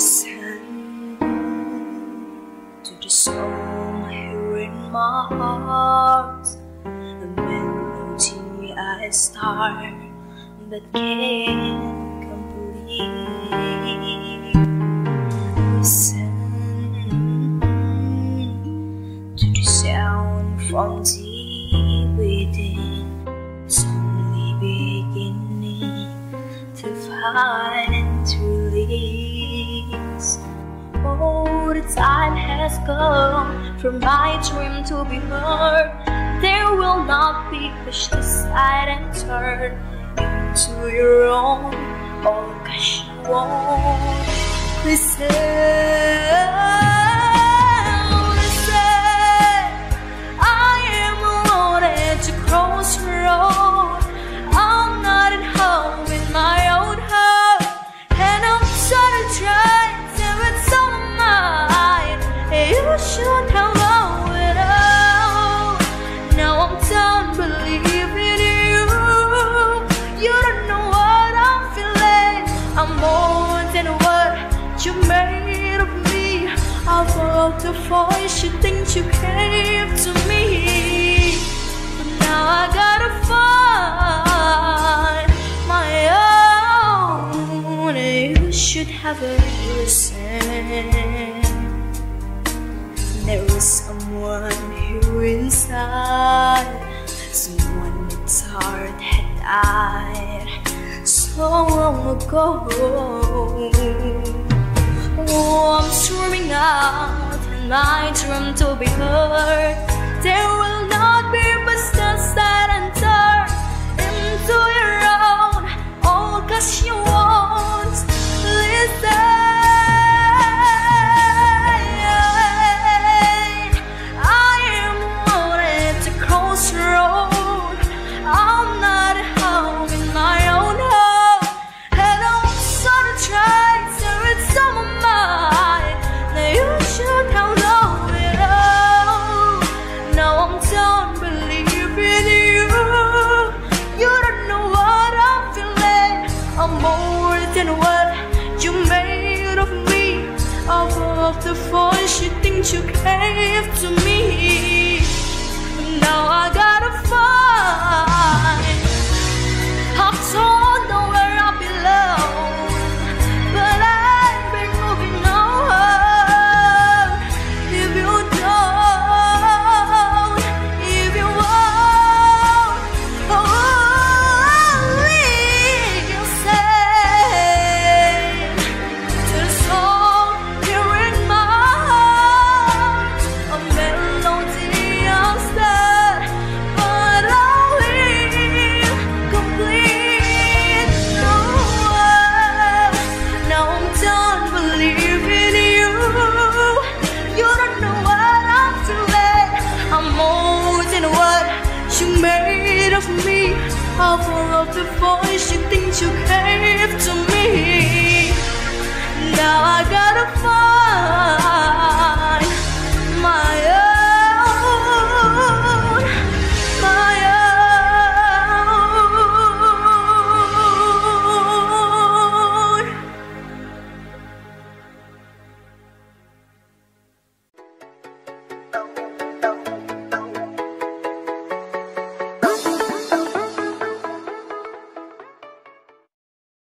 Listen to the song here in my heart, a melody I start but can't complete. Listen to the sound from deep within, only beginning to find release. Time has come for my dream to be heard. There will not be pushed aside and turned into your own. Oh, gosh, you won't listen. Broke the voice you think you gave to me. But now I gotta find my own. You should have listened. There is someone here inside, someone that's hard had died so long ago. Oh, I'm screaming out in my dream to be heard. The voice you think you gave to me. But Now I me. Power of the